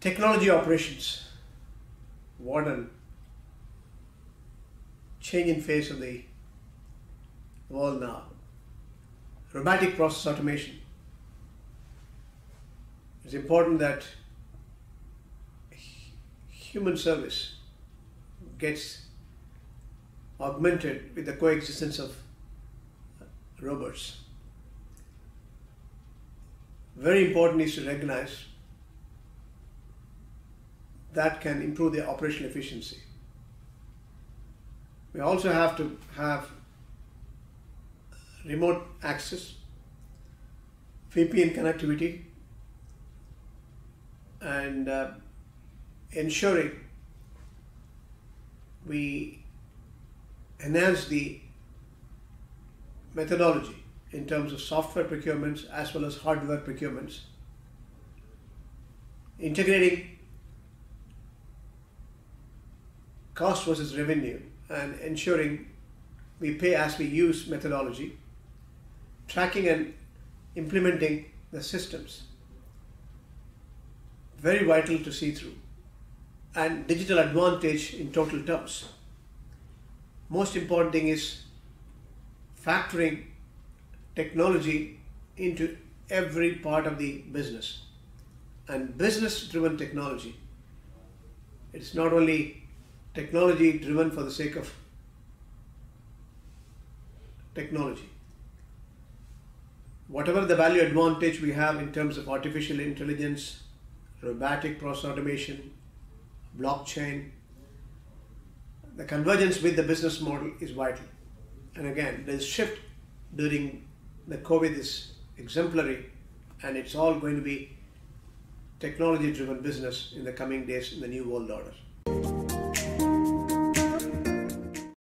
Technology operations. What an changing face of the world now. Robotic process automation. It's important that human service gets augmented with the coexistence of robots. Very important is to recognize that can improve their operational efficiency. We also have to have remote access, VPN connectivity, and uh, ensuring we enhance the methodology in terms of software procurements as well as hardware procurements, integrating cost versus revenue and ensuring we pay as we use methodology, tracking and implementing the systems. Very vital to see through. And digital advantage in total terms. Most important thing is factoring technology into every part of the business. And business driven technology. It's not only technology driven for the sake of technology. Whatever the value advantage we have in terms of artificial intelligence, robotic process automation, blockchain, the convergence with the business model is vital. And again, the shift during the COVID is exemplary, and it's all going to be technology driven business in the coming days in the new world order.